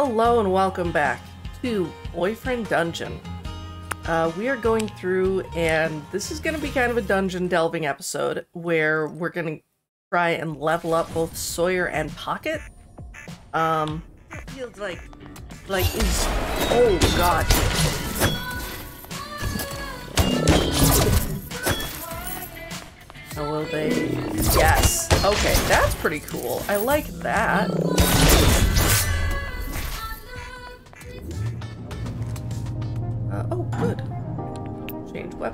Hello and welcome back to Boyfriend Dungeon. Uh, we are going through, and this is going to be kind of a dungeon delving episode where we're going to try and level up both Sawyer and Pocket. Um, feels like, like is oh god. How will they? Yes. Okay, that's pretty cool. I like that.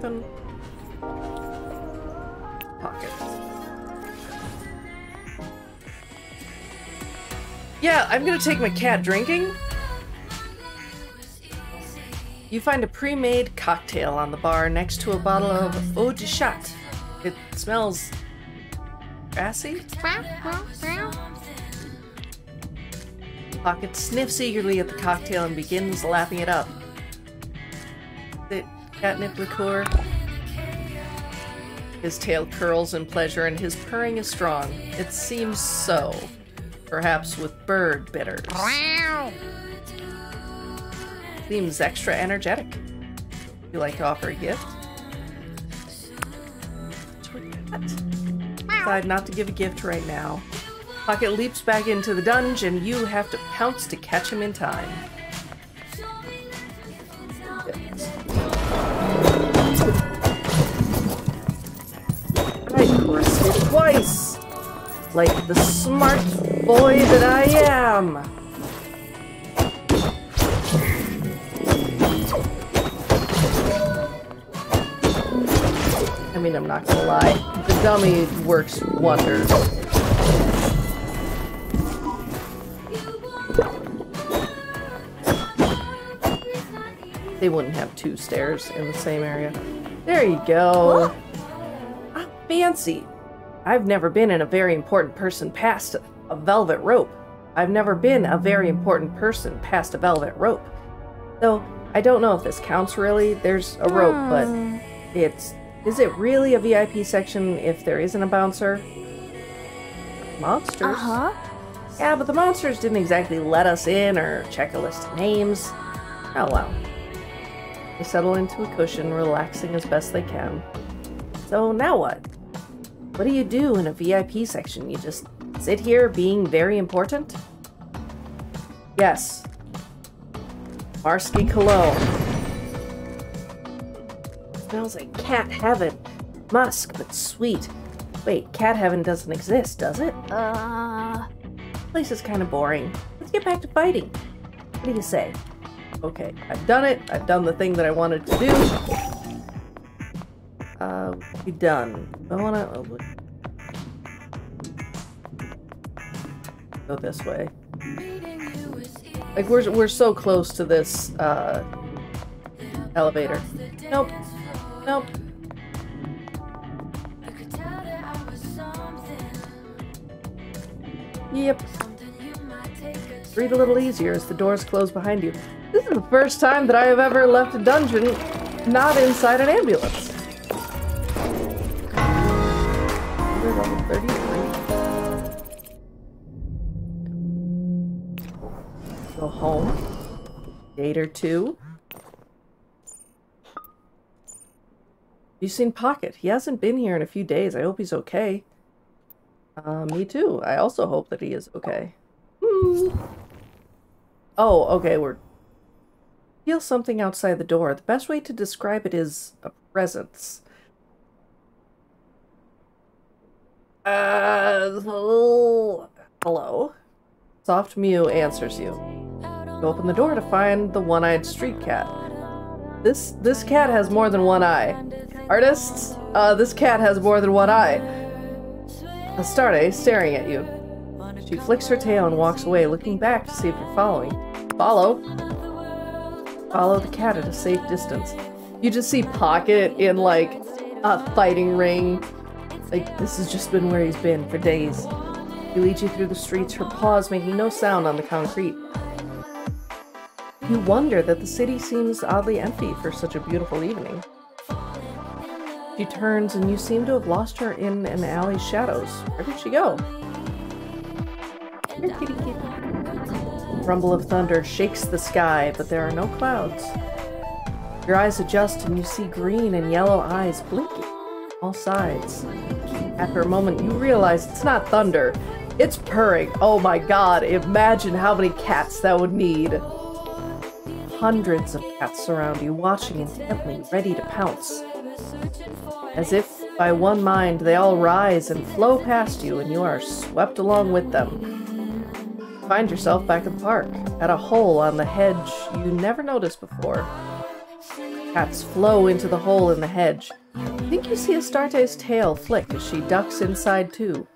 Weapon. Pocket. Yeah, I'm gonna take my cat drinking. You find a pre-made cocktail on the bar next to a bottle of eau de chat. It smells grassy. Pocket sniffs eagerly at the cocktail and begins lapping it up. Catnip liqueur. His tail curls in pleasure and his purring is strong. It seems so. Perhaps with bird bitters. Seems extra energetic. You like to offer a gift? Decide not to give a gift right now. Pocket leaps back into the dungeon. And you have to pounce to catch him in time. I Like the smart boy that I am! I mean, I'm not gonna lie. The dummy works wonders. They wouldn't have two stairs in the same area. There you go. Ah, fancy. I've never been in a very important person past a velvet rope. I've never been a very important person past a velvet rope. Though, I don't know if this counts really. There's a rope, but it's... Is it really a VIP section if there isn't a bouncer? Monsters? Uh-huh. Yeah, but the monsters didn't exactly let us in or check a list of names. Oh well. They settle into a cushion, relaxing as best they can. So now what? What do you do in a VIP section? You just sit here being very important? Yes. Marsky cologne. Smells like cat heaven. Musk, but sweet. Wait, cat heaven doesn't exist, does it? Uh, place is kind of boring. Let's get back to fighting. What do you say? Okay, I've done it. I've done the thing that I wanted to do. Be done. I wanna oh, look. go this way. Like we're we're so close to this uh, elevator. Nope. Nope. Yep. Breathe a little easier as the doors close behind you. This is the first time that I have ever left a dungeon not inside an ambulance. Date or two. You seen Pocket? He hasn't been here in a few days. I hope he's okay. Uh, me too. I also hope that he is okay. Hmm. Oh, okay, we're... Feel something outside the door. The best way to describe it is a presence. Uh? Hello? Soft mew answers you. Open the door to find the one-eyed street cat. This this cat has more than one eye. Artists, uh, this cat has more than one eye. Astarte staring at you. She flicks her tail and walks away, looking back to see if you're following. Follow. Follow the cat at a safe distance. You just see Pocket in, like, a fighting ring. Like, this has just been where he's been for days. He leads you through the streets, her paws making no sound on the concrete. You wonder that the city seems oddly empty for such a beautiful evening. She turns and you seem to have lost her in an alley's shadows. Where did she go? Rumble of thunder shakes the sky, but there are no clouds. Your eyes adjust and you see green and yellow eyes blinking all sides. After a moment, you realize it's not thunder, it's purring. Oh my god, imagine how many cats that would need. Hundreds of cats surround you, watching intently, ready to pounce. As if by one mind, they all rise and flow past you, and you are swept along with them. Find yourself back in the park, at a hole on the hedge you never noticed before. Cats flow into the hole in the hedge. You think you see Astarte's tail flick as she ducks inside too.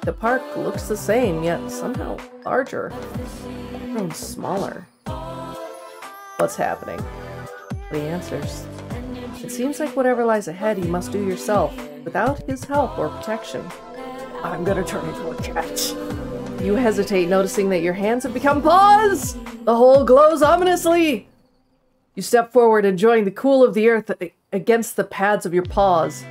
The park looks the same, yet somehow larger. Grown smaller. What's happening? The answers. It seems like whatever lies ahead you must do yourself, without his help or protection. I'm gonna turn into a cat. You hesitate, noticing that your hands have become paws! The hole glows ominously! You step forward, enjoying the cool of the earth against the pads of your paws.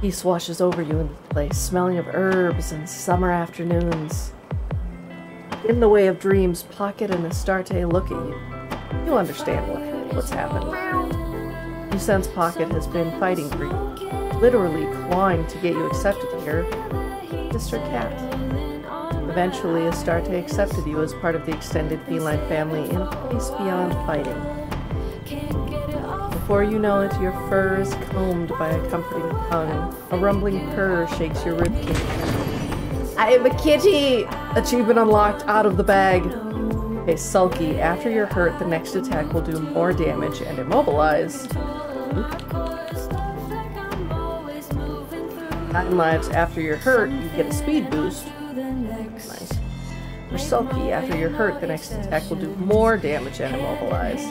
He swashes over you in the place, smelling of herbs and summer afternoons. In the way of dreams, Pocket and Astarte look at you. You understand what, what's happened. You sense Pocket has been fighting for you, literally clawing to get you accepted here. Mr. Cat. Eventually, Astarte accepted you as part of the extended feline family in a place beyond fighting. Before you know it, your fur is combed by a comforting tongue. A rumbling purr shakes your ribcage. I am a kitty! Achievement unlocked out of the bag. Okay, Sulky. After you're hurt, the next attack will do more damage and immobilize. Nine lives after you're hurt, you get a speed boost. Nice. For Sulky, after you're hurt, the next attack will do more damage and immobilize.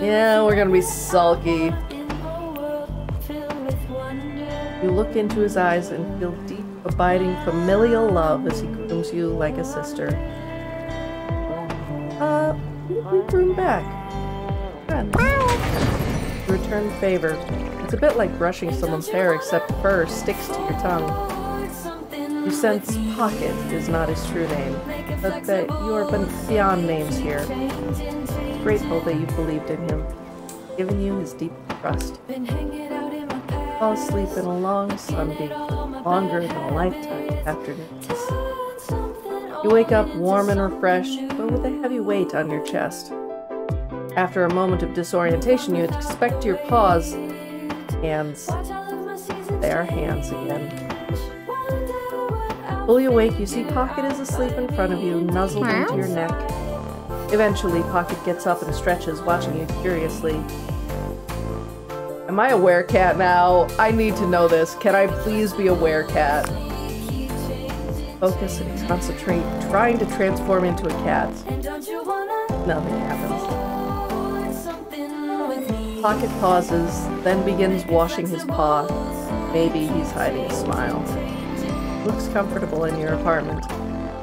Yeah, we're gonna be sulky. You look into his eyes and feel deep, abiding, familial love as he grooms you like a sister. Uh, we groom back. Return favor. It's a bit like brushing someone's hair, except fur sticks to your tongue. You sense Pocket is not his true name, but that you are beyond names here grateful that you believed in him, given you his deep trust. Fall asleep in a long sunbeam, longer than a lifetime after this. You wake up warm and refreshed, but with a heavy weight on your chest. After a moment of disorientation, you expect your paws. Hands. They are hands again. Fully awake, you see Pocket is asleep in front of you, nuzzled into your neck. Eventually, Pocket gets up and stretches, watching you curiously. Am I a werecat now? I need to know this. Can I please be a werecat? Focus and concentrate, trying to transform into a cat. Nothing happens. Pocket pauses, then begins washing his paw. Maybe he's hiding a smile. Looks comfortable in your apartment.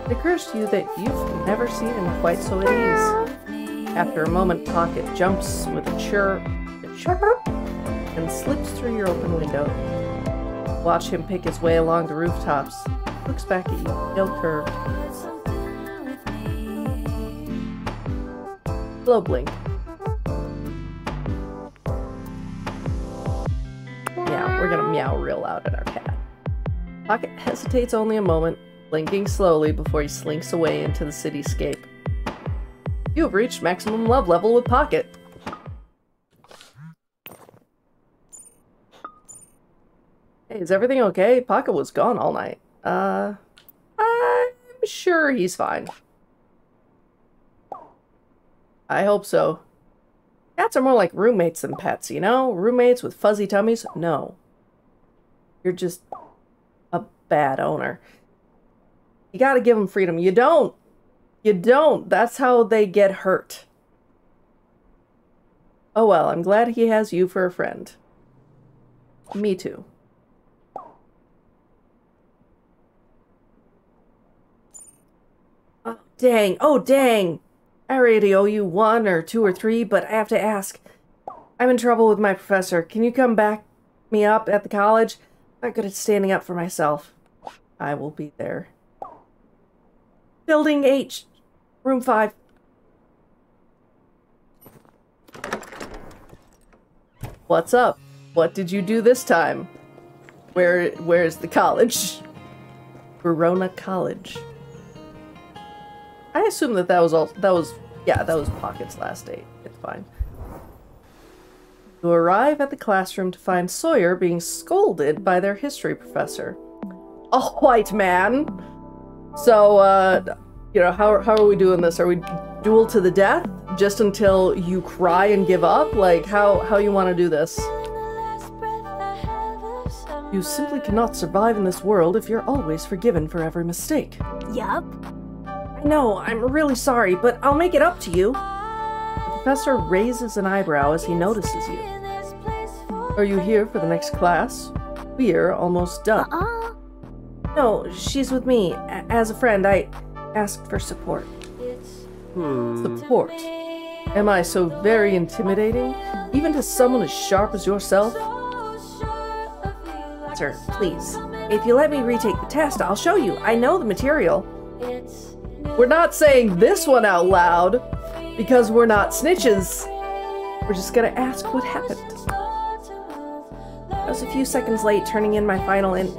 It occurs to you that you've never seen him quite so at ease. After a moment, Pocket jumps with a chirp, a chirp and slips through your open window. Watch him pick his way along the rooftops. Looks back at you, tail curved. Glow blink. Yeah, we're gonna meow real loud at our cat. Pocket hesitates only a moment, blinking slowly before he slinks away into the cityscape. You have reached maximum love level with Pocket. Hey, is everything okay? Pocket was gone all night. Uh, I'm sure he's fine. I hope so. Cats are more like roommates than pets, you know? Roommates with fuzzy tummies? No. You're just a bad owner. You gotta give them freedom. You don't. You don't. That's how they get hurt. Oh well, I'm glad he has you for a friend. Me too. Dang. Oh, dang. I already owe you one or two or three, but I have to ask. I'm in trouble with my professor. Can you come back me up at the college? I'm not good at standing up for myself. I will be there. Building H, room five. What's up? What did you do this time? Where where's the college? Verona College. I assume that that was all that was yeah, that was Pocket's last date. It's fine. You arrive at the classroom to find Sawyer being scolded by their history professor. A white man. So uh you know, how how are we doing this? Are we duel to the death just until you cry and give up? Like how how you want to do this? You simply cannot survive in this world if you're always forgiven for every mistake. Yup. I know, I'm really sorry, but I'll make it up to you. The professor raises an eyebrow as he notices you. Are you here for the next class? We're almost done. Uh-uh. No, she's with me. A- as a friend, I asked for support. Hmm. Support? Am I so very intimidating? Even to someone as sharp as yourself? Sir, please. If you let me retake the test, I'll show you. I know the material. We're not saying this one out loud because we're not snitches. We're just gonna ask what happened. I was a few seconds late turning in my final and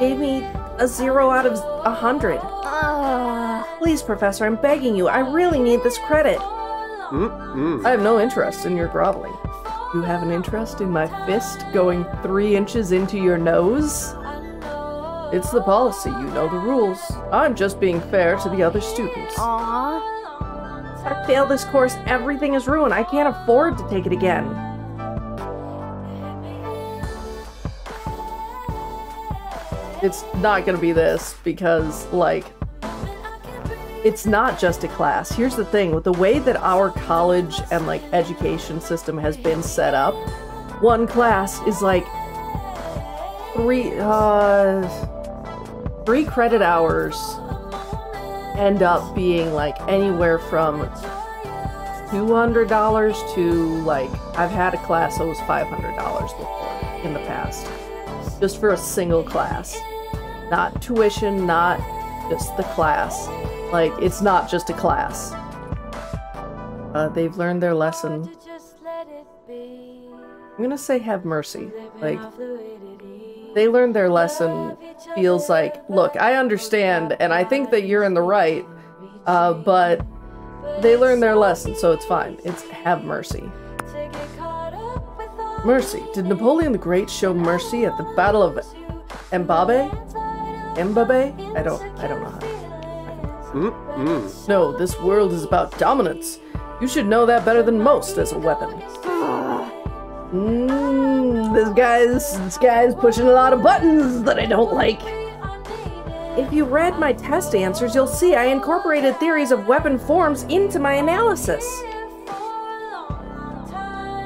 gave me a zero out of a hundred. Uh, Please, Professor, I'm begging you. I really need this credit. Mm-mm. I have no interest in your groveling. You have an interest in my fist going three inches into your nose? It's the policy, you know the rules. I'm just being fair to the other students. aw. If I fail this course, everything is ruined. I can't afford to take it again. It's not gonna be this because, like, it's not just a class. Here's the thing with the way that our college and, like, education system has been set up, one class is like three, uh, three credit hours end up being like anywhere from $200 to like I've had a class that was $500 before in the past. Just for a single class. Not tuition not just the class. Like it's not just a class. Uh, they've learned their lesson. I'm gonna say have mercy. Like they learned their lesson feels like look i understand and i think that you're in the right uh, but they learned their lesson so it's fine. It's have mercy. Mercy. Did napoleon the great show mercy at the battle of mbabe mbabe i don't i don't know how Mm-mm. no this world is about dominance. You should know that better than most as a weapon. Mm, this guy's this guy's pushing a lot of buttons that I don't like. If you read my test answers, you'll see I incorporated theories of weapon forms into my analysis.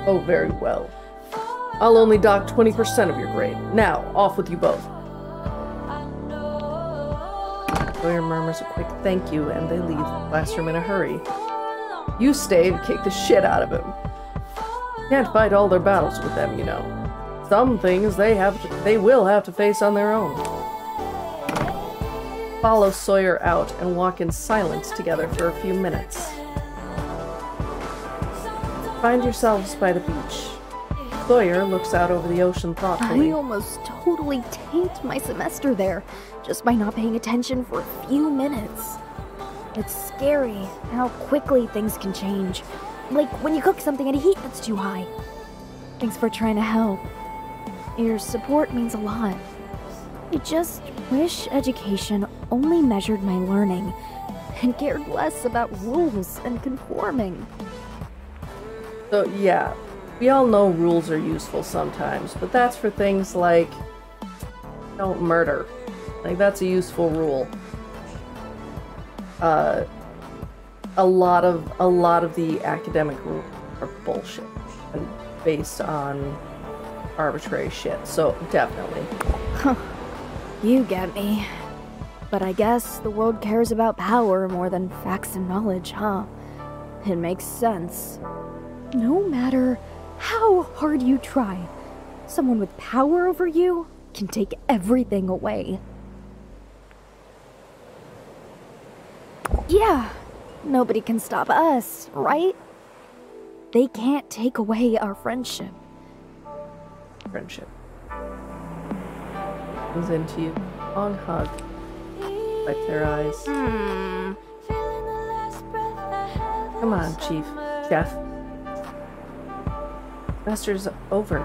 Oh, very well. I'll only dock 20% of your grade. Now, off with you both. Oh, Sawyer murmurs a quick thank you and they leave the classroom in a hurry. You stay and kick the shit out of him. Can't fight all their battles with them, you know. Some things they have to, they will have to face on their own. Follow Sawyer out and walk in silence together for a few minutes. Find yourselves by the beach. Sawyer looks out over the ocean thoughtfully. I almost totally tanked my semester there just by not paying attention for a few minutes. It's scary how quickly things can change. Like when you cook something at a heat that's too high. Thanks for trying to help. Your support means a lot. I just wish education only measured my learning and cared less about rules and conforming. So yeah, we all know rules are useful sometimes, but that's for things like don't murder. Like that's a useful rule. Uh, a lot of a lot of the academic rules are bullshit and based on arbitrary shit. So definitely. You get me. But I guess the world cares about power more than facts and knowledge, huh? It makes sense. No matter how hard you try, someone with power over you can take everything away. Yeah, nobody can stop us, right? They can't take away our friendship. Friendship. Comes into you. Long hug. Like their eyes. Hmm. Come on, Chief. Jeff. Master's over.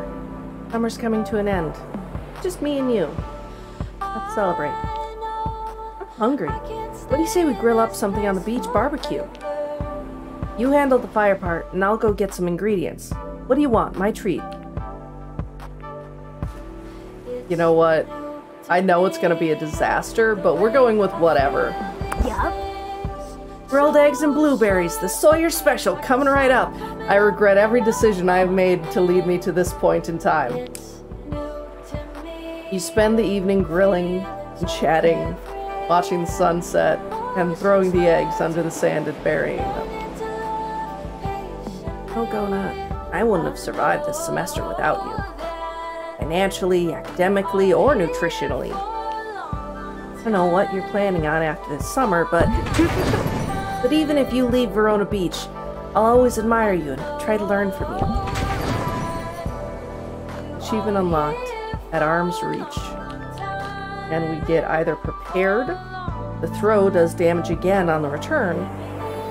Summer's coming to an end. Just me and you. Let's celebrate. I'm hungry. What do you say we grill up something on the beach barbecue? You handle the fire part, and I'll go get some ingredients. What do you want? My treat. You know what? I know it's gonna be a disaster, but we're going with whatever. Yup. Grilled eggs and blueberries, the Sawyer special, coming right up. I regret every decision I have made to lead me to this point in time. You spend the evening grilling and chatting, watching the sunset, and throwing the eggs under the sand and burying them. Oh, Gonah, I wouldn't have survived this semester without you. Financially, academically, or nutritionally. I don't know what you're planning on after this summer, but but even if you leave Verona Beach, I'll always admire you and try to learn from you. Achievement unlocked at arm's reach. And we get either prepared, the throw does damage again on the return,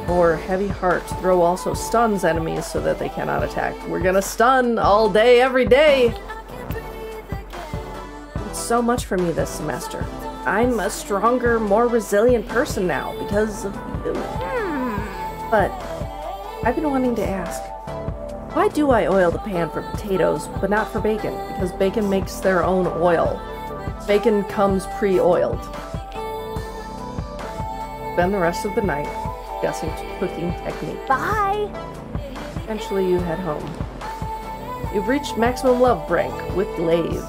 or heavy heart, throw also stuns enemies so that they cannot attack. We're gonna stun all day, every day! It's so much for me this semester. I'm a stronger, more resilient person now because of. But I've been wanting to ask, why do I oil the pan for potatoes but not for bacon? Because bacon makes their own oil. Bacon comes pre-oiled. Spend the rest of the night discussing cooking technique. Bye. Eventually you head home. You've reached maximum love rank with Glaive.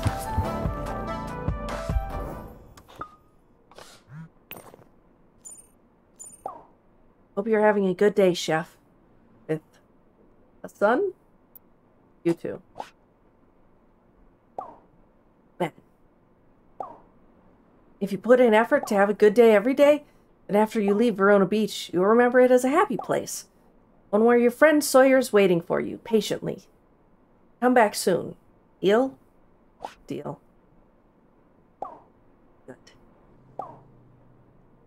Hope you're having a good day, Chef. With a son? You too. If you put in effort to have a good day every day, then after you leave Verona Beach, you'll remember it as a happy place. One where your friend Sawyer's waiting for you, patiently. Come back soon. Deal? Deal. Good.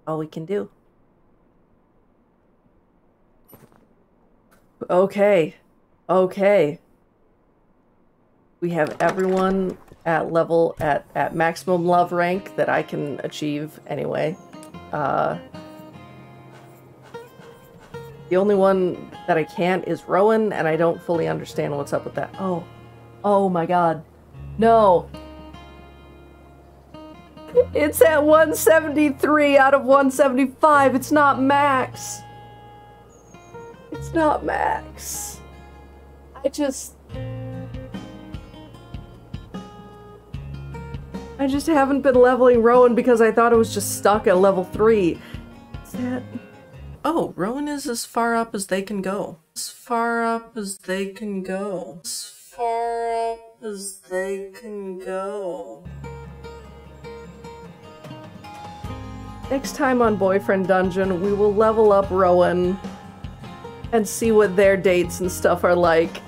All we can do. Okay. Okay. We have everyone at level at at maximum love rank that I can achieve anyway. Uh the only one that I can't is Rowan, and I don't fully understand what's up with that. Oh. Oh my god. No. It's at 173 out of 175. It's not max. It's not max. I just... just haven't been leveling Rowan because I thought it was just stuck at level 3. Is that... Oh, Rowan is as far up as they can go. As far up as they can go. As far up as they can go. Next time on Boyfriend Dungeon, we will level up Rowan and see what their dates and stuff are like.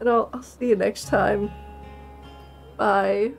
And I'll, I'll see you next time. Bye.